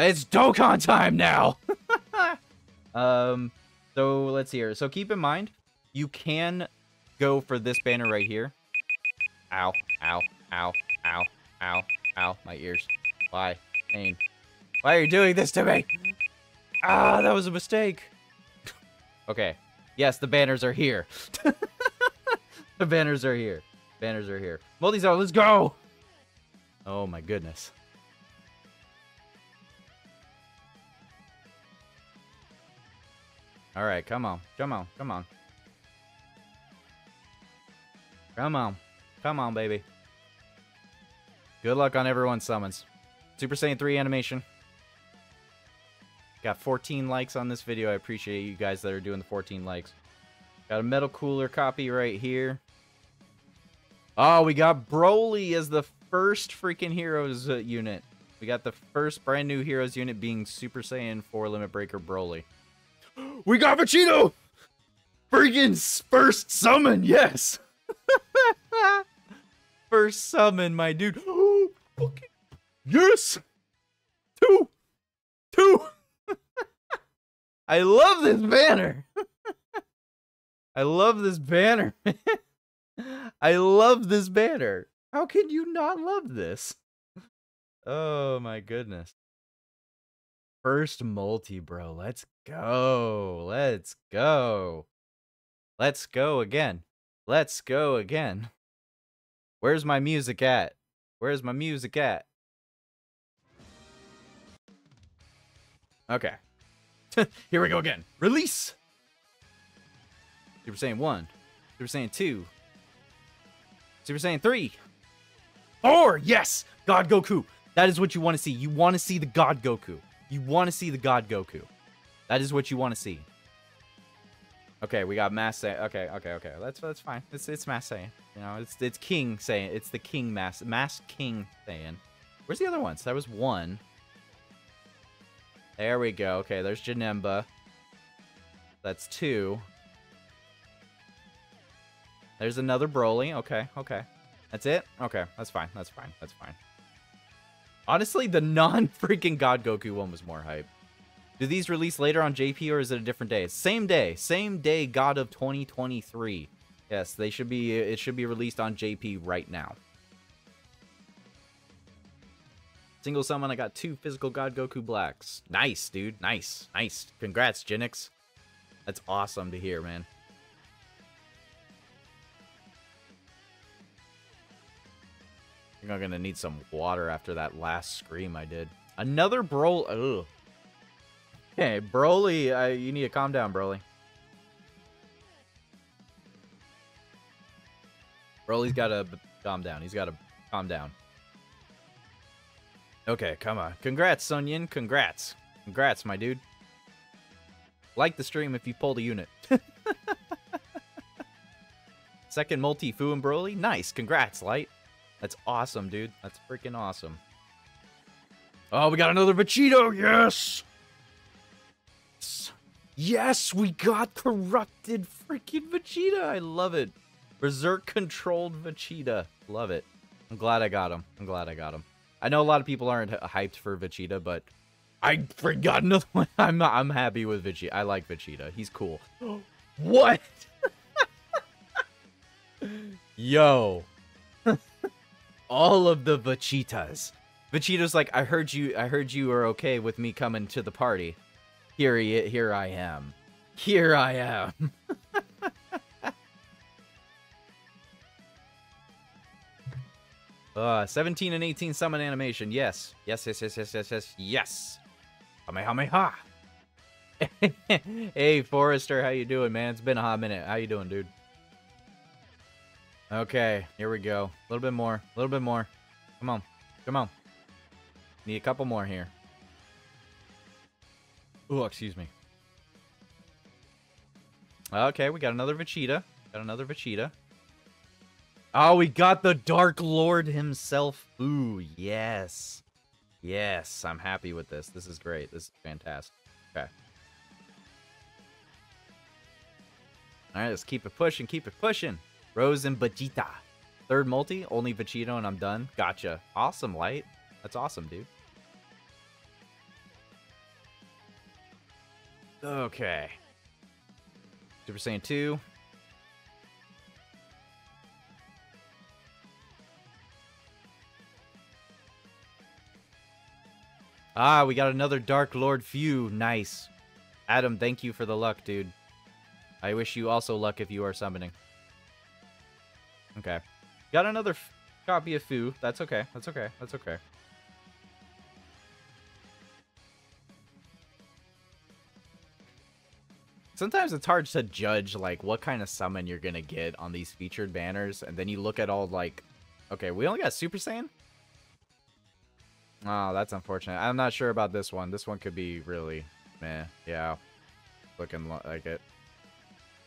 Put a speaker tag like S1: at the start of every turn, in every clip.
S1: It's Dokkan time now! um, so let's see here. So keep in mind, you can go for this banner right here. Ow, ow, ow, ow, ow, ow, my ears. Why? Pain. Why are you doing this to me? Ah, that was a mistake. okay. Yes, the banners are here. the banners are here. Banners are here. Multi-zone, let's go! Oh my goodness. Alright, come on. Come on. Come on. Come on. Come on, baby. Good luck on everyone's summons. Super Saiyan 3 animation. Got 14 likes on this video. I appreciate you guys that are doing the 14 likes. Got a Metal Cooler copy right here. Oh, we got Broly as the first freaking Heroes uh, unit. We got the first brand new Heroes unit being Super Saiyan 4 Limit Breaker Broly. We got Vegito! Freaking first summon, yes! first summon, my dude. Oh, okay. Yes! Two! Two! I love this banner! I love this banner. man. I love this banner. How can you not love this? Oh my goodness. First multi, bro. Let's go. Let's go. Let's go again. Let's go again. Where's my music at? Where's my music at? Okay. Here we go again. Release! Super Saiyan 1. Super Saiyan 2. Super Saiyan 3. 4! Yes! God Goku. That is what you want to see. You want to see the God Goku. You want to see the God Goku. That is what you want to see. Okay, we got Masked Saiyan. Okay, okay, okay. That's that's fine. It's it's Masked Saiyan. You know, it's it's King Saiyan. It's the King Mass Mass King Saiyan. Where's the other ones? That was one. There we go. Okay, there's Janemba. That's two. There's another Broly. Okay, okay. That's it? Okay, that's fine. That's fine. That's fine. Honestly, the non-freaking God Goku one was more hype. Do these release later on JP or is it a different day? Same day. Same day, God of 2023. Yes, they should be it should be released on JP right now. Single summon, I got two physical God Goku Blacks. Nice, dude. Nice. Nice. Congrats, Genix. That's awesome to hear, man. I think I'm gonna need some water after that last scream I did. Another Broly. Ugh. Okay, Broly, uh, you need to calm down, Broly. Broly's gotta calm down. He's gotta calm down. Okay, come on. Congrats, Sun Yin. Congrats. Congrats, my dude. Like the stream if you pulled a unit. Second multi Fu and Broly. Nice. Congrats, Light. That's awesome, dude. That's freaking awesome. Oh, we got another Vegito. Yes. Yes, we got corrupted freaking Vegeta. I love it. Berserk controlled Vegeta. Love it. I'm glad I got him. I'm glad I got him. I know a lot of people aren't hyped for Vegeta, but I forgot another one. I'm I'm happy with Vegeta. I like Vegeta. He's cool. what? Yo. All of the Vegetas. Vegeta's like, I heard you I heard you were okay with me coming to the party. Here he here I am. Here I am. Uh, 17 and 18 summon animation. Yes. Yes, yes, yes, yes, yes, yes, yes. Kamehameha. hey, Forrester, how you doing, man? It's been a hot minute. How you doing, dude? Okay, here we go. A little bit more. A little bit more. Come on. Come on. Need a couple more here. Oh, excuse me. Okay, we got another Vegeta. Got another Vegeta. Oh, we got the Dark Lord himself. Ooh, yes. Yes, I'm happy with this. This is great. This is fantastic. Okay. Alright, let's keep it pushing, keep it pushing. Rose and Vegeta. Third multi, only Vegito, and I'm done. Gotcha. Awesome, Light. That's awesome, dude. Okay. Super Saiyan 2. Ah, we got another Dark Lord Fu. Nice. Adam, thank you for the luck, dude. I wish you also luck if you are summoning. Okay. Got another copy of Fu. That's okay. That's okay. That's okay. Sometimes it's hard to judge, like, what kind of summon you're gonna get on these featured banners, and then you look at all, like... Okay, we only got Super Saiyan? Oh, that's unfortunate. I'm not sure about this one. This one could be really meh. Yeah. Looking like it.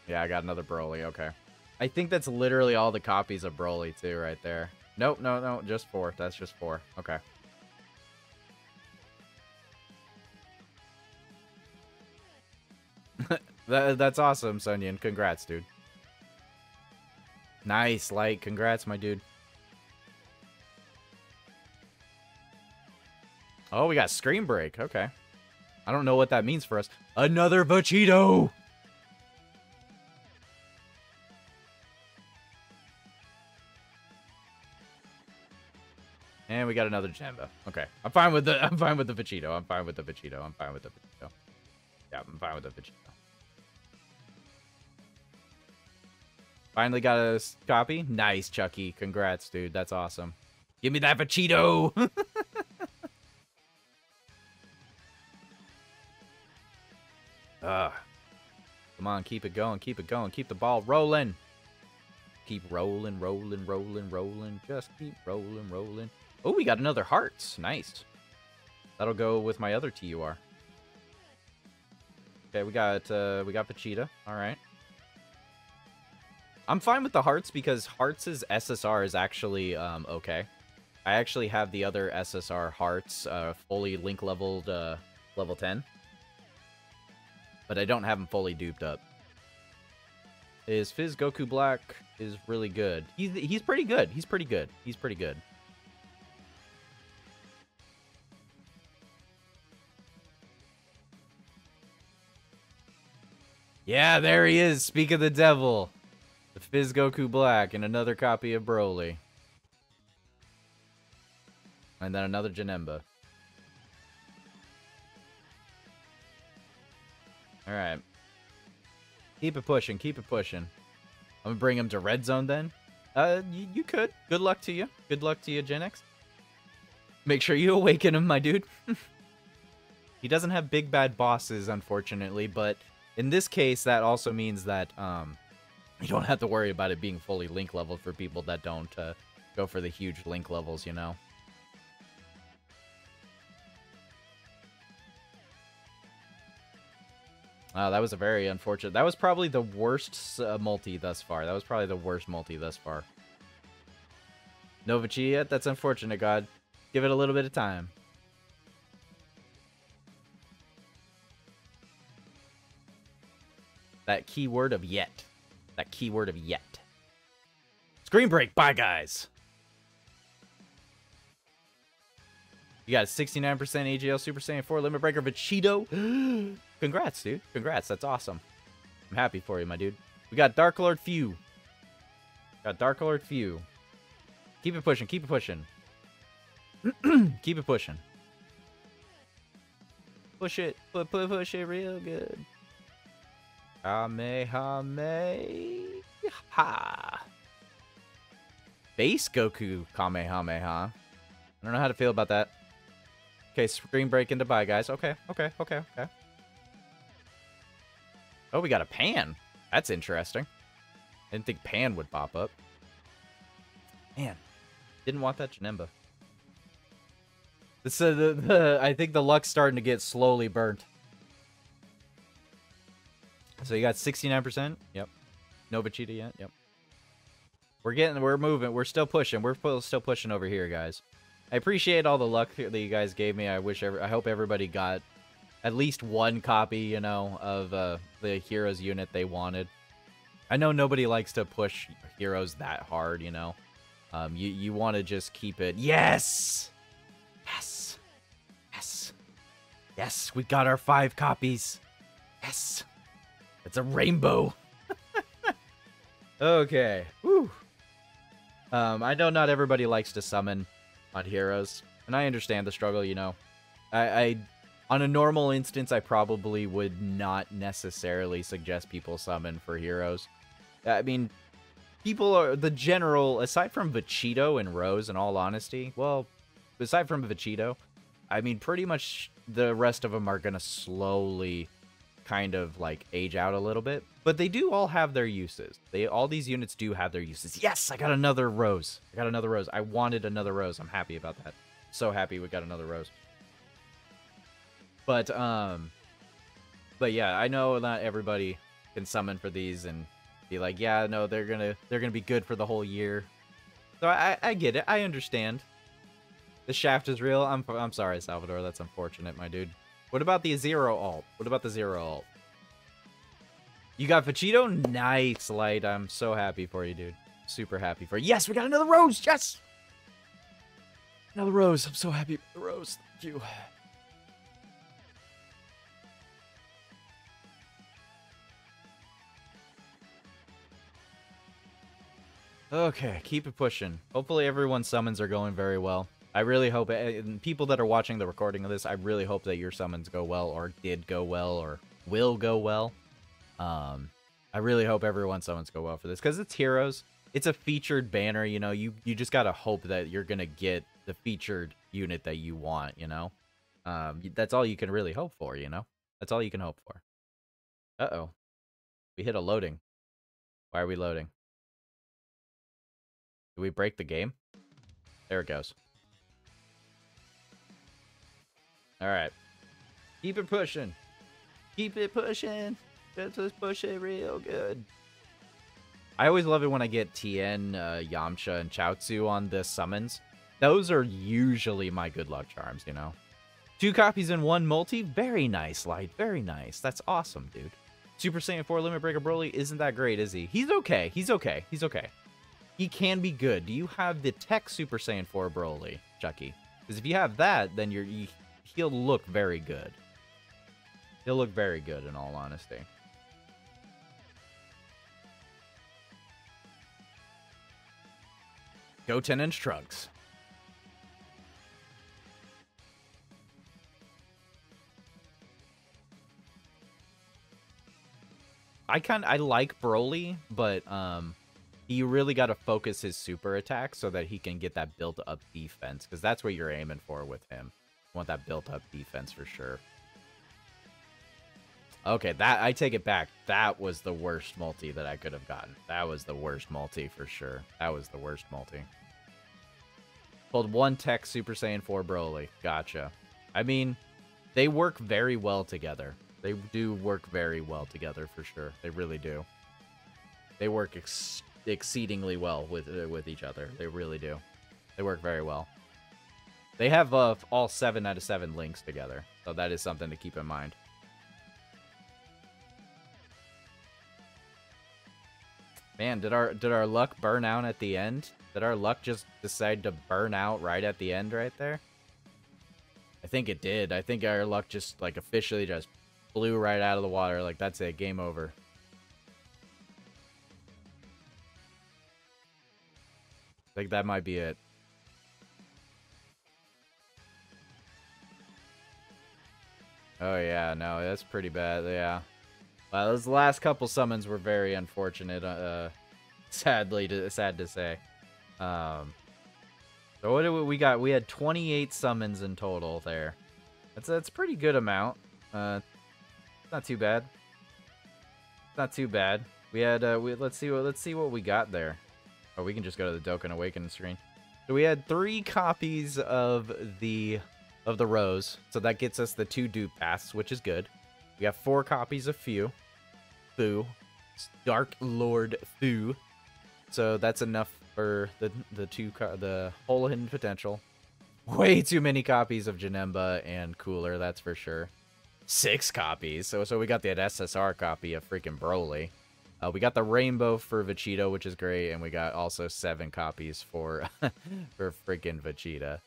S1: Yeah, I got another Broly. Okay. I think that's literally all the copies of Broly, too, right there. Nope, no, no, just four. That's just four. Okay. That, that's awesome, Sunyan. Congrats, dude. Nice, Light. Congrats, my dude. Oh, we got Screen Break. Okay. I don't know what that means for us. Another Vegito! And we got another Janemba. Okay. I'm fine with the I'm fine with the Vegito. I'm fine with the Vegito. I'm fine with the Vegito. Yeah, I'm fine with the Vegito. Finally got a copy. Nice, Chucky. Congrats, dude. That's awesome. Give me that Vegito! Ugh. Come on, keep it going, keep it going, keep the ball rolling. Keep rolling, rolling, rolling, rolling. Just keep rolling, rolling. Oh, we got another hearts. Nice. That'll go with my other TUR. Okay, we got uh, we got Vegeta. All right. I'm fine with the hearts because hearts' SSR is actually um, okay. I actually have the other SSR hearts uh, fully link leveled uh, level 10 but I don't have them fully duped up. Is Fizz Goku Black is really good. He's he's pretty good. He's pretty good. He's pretty good. Yeah, there he is. Speak of the devil. The Fizz Goku Black and another copy of Broly. And then another Janemba. Alright. Keep it pushing, keep it pushing. I'm gonna bring him to red zone then. Uh, you, you could. Good luck to you. Good luck to you, Gen X. Make sure you awaken him, my dude. he doesn't have big bad bosses, unfortunately, but in this case, that also means that um, you don't have to worry about it being fully link leveled for people that don't uh, go for the huge link levels, you know? Uh, that was a very unfortunate. That was probably the worst uh, multi thus far. That was probably the worst multi thus far. No Vegeta yet? That's unfortunate, God. Give it a little bit of time. That keyword of yet. That keyword of yet. Screen break. Bye, guys. You got a 69% AGL Super Saiyan 4 Limit Breaker Vegito. Congrats, dude. Congrats. That's awesome. I'm happy for you, my dude. We got Dark Lord Fu. Got Dark Lord Fu. Keep it pushing. Keep it pushing. keep it pushing. Push it. Push, push it real good. Kamehameha. Base Goku Kamehameha. I don't know how to feel about that. Okay, screen break into bye, guys. Okay, okay, okay, okay. Oh, we got a pan. That's interesting. I didn't think pan would pop up. Man, didn't want that Janemba. This, uh, the, the, I think the luck's starting to get slowly burnt. So you got 69%? Yep. No Vegeta yet? Yep. We're getting, we're moving, we're still pushing. We're still pushing over here, guys. I appreciate all the luck that you guys gave me. I wish, every, I hope everybody got at least one copy, you know, of uh, the heroes unit they wanted. I know nobody likes to push heroes that hard, you know. Um, you you want to just keep it. Yes, yes, yes, yes. We got our five copies. Yes! It's a rainbow! okay. Um, I know not everybody likes to summon on heroes, and I understand the struggle, you know. I, I on a normal instance, I probably would not necessarily suggest people summon for heroes. I mean, people are the general, aside from Vegito and Rose, in all honesty, well, aside from Vegito, I mean, pretty much the rest of them are going to slowly kind of like age out a little bit. But they do all have their uses. They all these units do have their uses. Yes, I got another rose. I got another rose. I wanted another rose. I'm happy about that. So happy we got another rose. But um but yeah, I know not everybody can summon for these and be like, yeah, no, they're gonna they're gonna be good for the whole year. So I I get it. I understand. The shaft is real. I'm I'm sorry, Salvador. That's unfortunate, my dude. What about the zero alt? What about the zero alt? You got Vegito? Nice, Light. I'm so happy for you, dude. Super happy for you. Yes, we got another rose. Yes. Another rose. I'm so happy for the rose. Thank you. Okay, keep it pushing. Hopefully everyone's summons are going very well. I really hope, people that are watching the recording of this, I really hope that your summons go well, or did go well, or will go well. Um, I really hope everyone's summons go well for this, because it's Heroes. It's a featured banner, you know, you, you just gotta hope that you're gonna get the featured unit that you want, you know? Um, that's all you can really hope for, you know? That's all you can hope for. Uh-oh. We hit a loading. Why are we loading? Do we break the game? There it goes. Alright. Keep it pushing. Keep it pushing. Let's just push it real good. I always love it when I get Tien, uh, Yamcha, and Chaozu on the summons. Those are usually my good luck charms, you know? Two copies in one multi? Very nice, Light. Very nice. That's awesome, dude. Super Saiyan 4 Limit Breaker Broly isn't that great, is he? He's okay. He's okay. He's okay he can be good. Do you have the Tech Super Saiyan 4 Broly, Chucky? Because if you have that, then you're you, he'll look very good. He'll look very good, in all honesty. Go 10-inch Trunks. I kind I like Broly, but um you really got to focus his super attack so that he can get that built up defense because that's what you're aiming for with him. Want that built up defense for sure. Okay, that I take it back. That was the worst multi that I could have gotten. That was the worst multi for sure. That was the worst multi. Pulled one tech Super Saiyan 4 Broly. Gotcha. I mean, they work very well together. They do work very well together for sure. They really do. They work exceedingly well with uh, with each other. They really do. They work very well. They have uh, all seven out of seven links together, so that is something to keep in mind. Man, did our did our luck burn out at the end? Did our luck just decide to burn out right at the end right there? I think it did. I think our luck just like officially just blew right out of the water. Like that's it, game over. Like that might be it. Oh yeah, no, that's pretty bad. Yeah. Well, those last couple summons were very unfortunate. Uh, sadly, to, sad to say. Um. So what did we, got? We had 28 summons in total there. That's that's pretty good amount. Uh, not too bad. Not too bad. We had uh, we let's see what let's see what we got there. Or we can just go to the Dokkan Awaken screen. So we had three copies of the of the Rose. So that gets us the two dupe paths, which is good. We have four copies of Fu. Fu. Dark Lord Fu. So that's enough for the the two the whole hidden potential. Way too many copies of Janemba and Cooler, that's for sure. Six copies. So so we got the SSR copy of freaking Broly. Uh, we got the rainbow for Vegito, which is great, and we got also seven copies for for freaking Vegeta.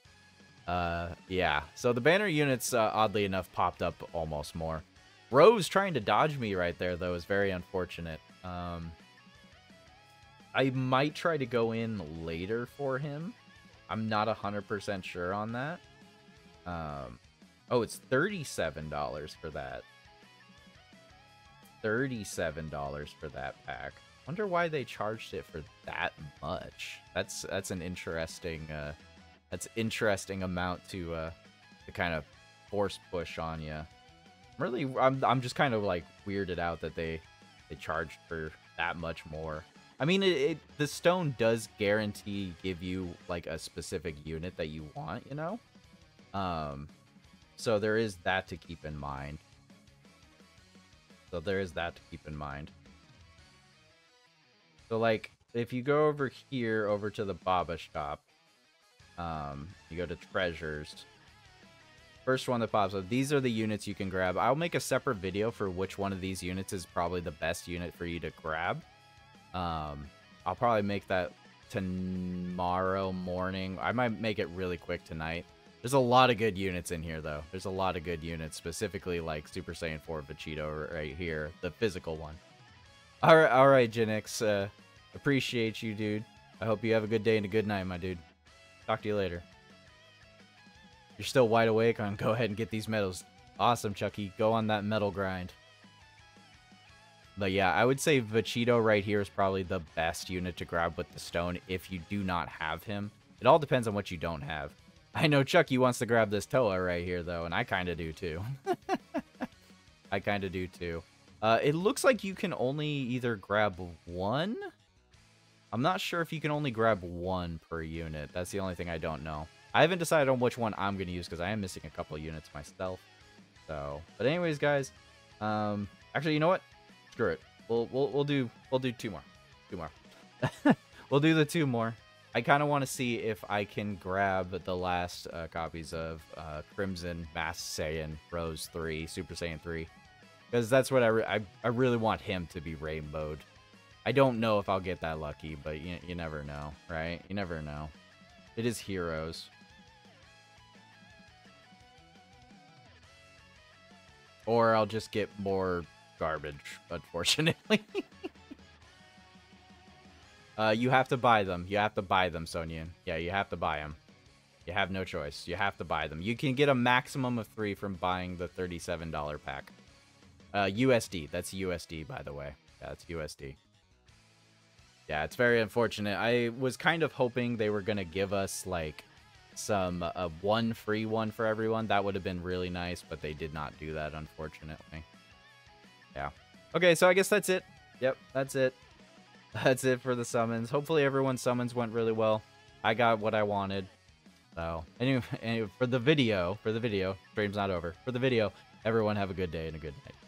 S1: Uh, yeah. So the banner units, uh, oddly enough, popped up almost more. Rose trying to dodge me right there, though, is very unfortunate. Um, I might try to go in later for him. I'm not 100% sure on that. Um, oh, it's $37 for that. $37 for that pack. Wonder why they charged it for that much. That's that's an interesting uh that's interesting amount to uh to kind of force push on you. Really I'm I'm just kind of like weirded out that they they charged for that much more. I mean, it, it, the stone does guarantee give you like a specific unit that you want, you know. Um, so there is that to keep in mind. So there is that to keep in mind. So like, if you go over here, over to the Baba shop, um, you go to treasures. First one that pops up. These are the units you can grab. I'll make a separate video for which one of these units is probably the best unit for you to grab. Um, I'll probably make that tomorrow morning. I might make it really quick tonight. There's a lot of good units in here, though. There's a lot of good units, specifically like Super Saiyan 4 Vegito right here, the physical one. All right, all right, Genix. Uh, appreciate you, dude. I hope you have a good day and a good night, my dude. Talk to you later. You're still wide awake on go ahead and get these medals. Awesome, Chucky. Go on that medal grind. But yeah, I would say Vegito right here is probably the best unit to grab with the stone if you do not have him. It all depends on what you don't have. I know Chucky wants to grab this Towa right here, though, and I kind of do too. I kind of do too. Uh, it looks like you can only either grab one. I'm not sure if you can only grab one per unit. That's the only thing I don't know. I haven't decided on which one I'm going to use because I am missing a couple units myself. So, but anyways, guys, um, actually, you know what? Screw it. We'll we'll we'll do we'll do two more, two more. we'll do the two more. I kind of want to see if I can grab the last uh, copies of uh, Crimson, Masked Saiyan, Rose 3, Super Saiyan 3. Because that's what I, I, I really want him to be rainbowed. I don't know if I'll get that lucky, but you, you never know, right? You never know. It is Heroes. Or I'll just get more garbage, unfortunately. uh, you have to buy them. You have to buy them, Sonia. Yeah, you have to buy them. You have no choice. You have to buy them. You can get a maximum of three from buying the $37 pack. Uh, USD. That's USD, by the way. Yeah, it's USD. Yeah, it's very unfortunate. I was kind of hoping they were going to give us, like, some uh, one free one for everyone. That would have been really nice, but they did not do that, unfortunately. Yeah. Okay, so I guess that's it. Yep, that's it. That's it for the summons. Hopefully everyone's summons went really well. I got what I wanted. So, anyway, anyway, for the video, for the video, stream's not over. For the video, everyone have a good day and a good night.